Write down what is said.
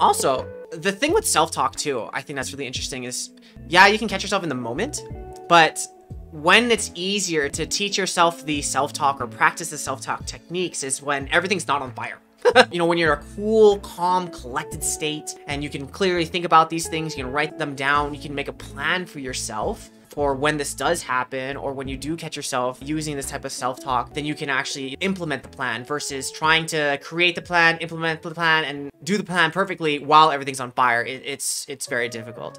Also, the thing with self-talk too, I think that's really interesting is, yeah, you can catch yourself in the moment, but when it's easier to teach yourself the self-talk or practice the self-talk techniques is when everything's not on fire. You know, when you're in a cool, calm, collected state and you can clearly think about these things, you can write them down, you can make a plan for yourself for when this does happen or when you do catch yourself using this type of self-talk, then you can actually implement the plan versus trying to create the plan, implement the plan, and do the plan perfectly while everything's on fire. It, it's it's very difficult.